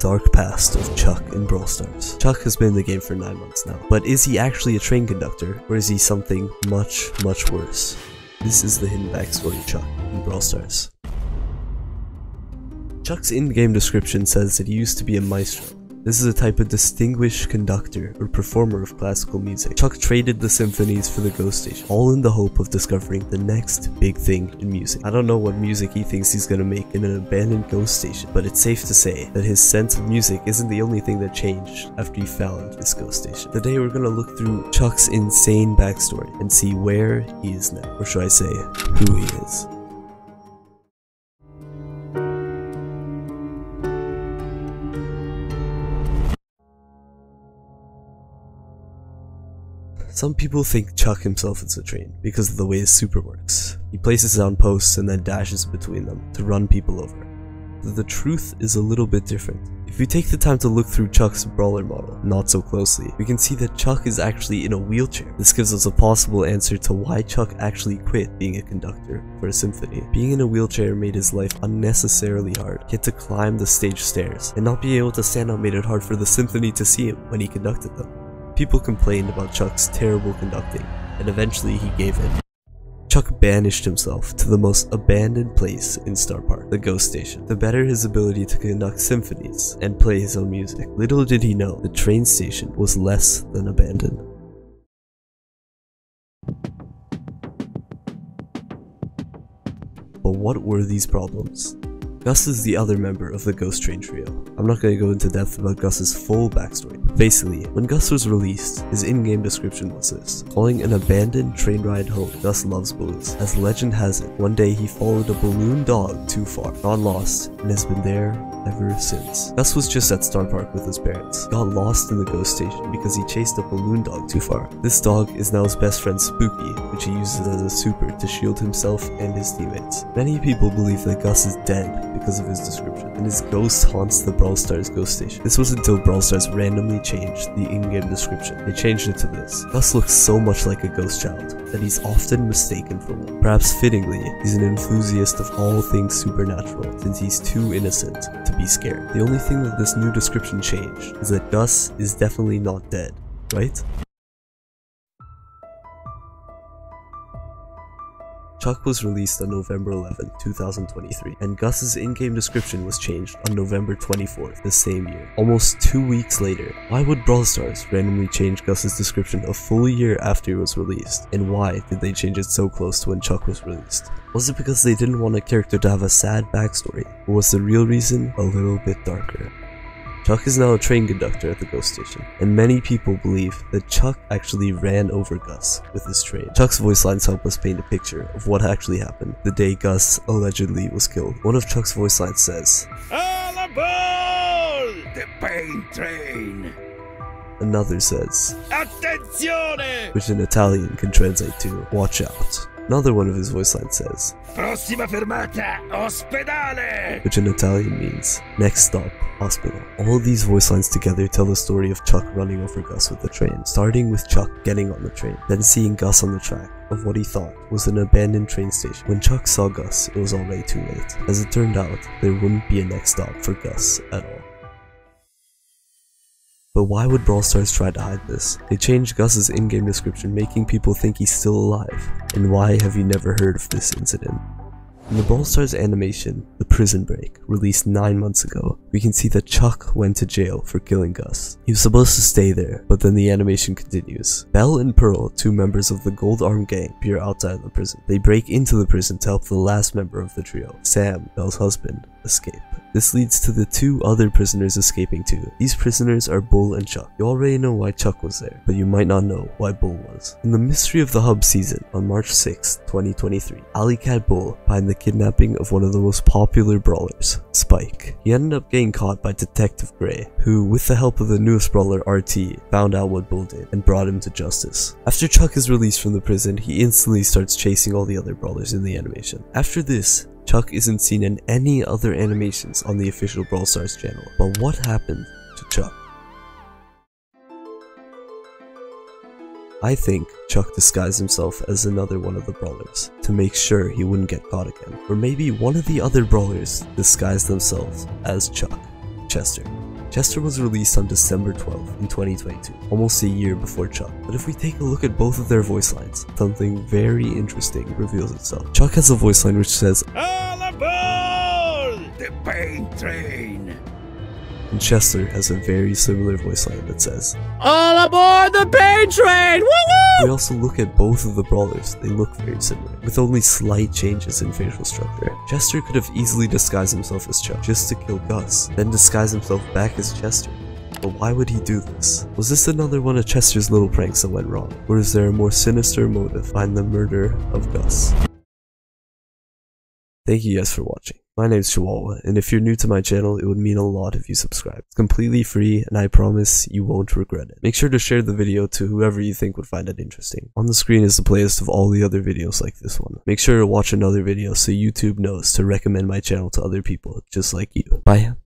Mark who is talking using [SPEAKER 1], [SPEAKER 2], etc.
[SPEAKER 1] dark past of Chuck in Brawl Stars. Chuck has been in the game for 9 months now, but is he actually a train conductor, or is he something much, much worse? This is the hidden backstory of Chuck in Brawl Stars. Chuck's in-game description says that he used to be a maestro, this is a type of distinguished conductor or performer of classical music. Chuck traded the symphonies for the Ghost Station, all in the hope of discovering the next big thing in music. I don't know what music he thinks he's gonna make in an abandoned ghost station, but it's safe to say that his sense of music isn't the only thing that changed after he found this ghost station. Today we're gonna look through Chuck's insane backstory and see where he is now, or should I say, who he is. Some people think Chuck himself is a train because of the way his super works. He places on posts and then dashes between them to run people over. The truth is a little bit different. If we take the time to look through Chuck's brawler model not so closely, we can see that Chuck is actually in a wheelchair. This gives us a possible answer to why Chuck actually quit being a conductor for a symphony. Being in a wheelchair made his life unnecessarily hard. He had to climb the stage stairs, and not being able to stand up made it hard for the symphony to see him when he conducted them. People complained about Chuck's terrible conducting, and eventually he gave in. Chuck banished himself to the most abandoned place in Starr Park, the Ghost Station, to better his ability to conduct symphonies and play his own music. Little did he know, the train station was less than abandoned. But what were these problems? Gus is the other member of the Ghost Train trio. I'm not going to go into depth about Gus's full backstory, but basically, when Gus was released, his in-game description was this, calling an abandoned train ride home, Gus loves balloons. As legend has it, one day he followed a balloon dog too far, got lost, and has been there ever since. Gus was just at Starr Park with his parents, got lost in the ghost station because he chased a balloon dog too far. This dog is now his best friend Spooky, which he uses as a super to shield himself and his teammates. Many people believe that Gus is dead because of his description, and his ghost haunts the Brawl Stars ghost station. This was until Brawl Stars randomly changed the in-game description. They changed it to this. Gus looks so much like a ghost child that he's often mistaken for one. Perhaps fittingly, he's an enthusiast of all things supernatural, since he's too innocent to be scared. The only thing that this new description changed is that Gus is definitely not dead, right? Chuck was released on November 11, 2023, and Gus's in-game description was changed on November 24th, the same year. Almost two weeks later, why would Brawl Stars randomly change Gus's description a full year after it was released? And why did they change it so close to when Chuck was released? Was it because they didn't want a character to have a sad backstory, or was the real reason a little bit darker? Chuck is now a train conductor at the ghost station, and many people believe that Chuck actually ran over Gus with his train. Chuck's voice lines help us paint a picture of what actually happened the day Gus allegedly was killed. One of Chuck's voice lines says,
[SPEAKER 2] All aboard the pain train!
[SPEAKER 1] Another says,
[SPEAKER 2] Attenzione!
[SPEAKER 1] which in Italian can translate to, watch out. Another one of his voice lines says,
[SPEAKER 2] Prossima fermata, ospedale!
[SPEAKER 1] which in Italian means next stop, hospital. All these voice lines together tell the story of Chuck running over Gus with the train, starting with Chuck getting on the train, then seeing Gus on the track of what he thought was an abandoned train station. When Chuck saw Gus, it was already too late. As it turned out, there wouldn't be a next stop for Gus at all. But why would Brawl Stars try to hide this? They changed Gus's in-game description making people think he's still alive. And why have you never heard of this incident? In the Brawl Stars animation, The Prison Break, released 9 months ago, we can see that Chuck went to jail for killing Gus. He was supposed to stay there, but then the animation continues. Belle and Pearl, two members of the Gold Arm Gang, appear outside the prison. They break into the prison to help the last member of the trio, Sam, Belle's husband, escape. This leads to the two other prisoners escaping too. These prisoners are Bull and Chuck. You already know why Chuck was there, but you might not know why Bull was. In the Mystery of the Hub season, on March 6, 2023, Alley Cat Bull behind the kidnapping of one of the most popular brawlers, Spike. He ended up getting caught by Detective Gray, who, with the help of the newest brawler RT, found out what Bull did and brought him to justice. After Chuck is released from the prison, he instantly starts chasing all the other brawlers in the animation. After this, Chuck isn't seen in any other animations on the official Brawl Stars channel. But what happened to Chuck? I think Chuck disguised himself as another one of the brawlers to make sure he wouldn't get caught again. Or maybe one of the other brawlers disguised themselves as Chuck, Chester. Chester was released on December 12th in 2022, almost a year before Chuck. But if we take a look at both of their voice lines, something very interesting reveals itself. Chuck has a voice line which says,
[SPEAKER 2] All aboard the pain train.
[SPEAKER 1] And Chester has a very similar voice line that says,
[SPEAKER 3] All aboard the pain train! Woo woo!
[SPEAKER 1] we also look at both of the brawlers, they look very similar, with only slight changes in facial structure. Chester could have easily disguised himself as Chuck just to kill Gus, then disguise himself back as Chester. But why would he do this? Was this another one of Chester's little pranks that went wrong? Or is there a more sinister motive behind the murder of Gus? Thank you guys for watching. My name's Chiwawa, and if you're new to my channel, it would mean a lot if you subscribe. It's completely free, and I promise you won't regret it. Make sure to share the video to whoever you think would find it interesting. On the screen is the playlist of all the other videos like this one. Make sure to watch another video so YouTube knows to recommend my channel to other people just like you. Bye.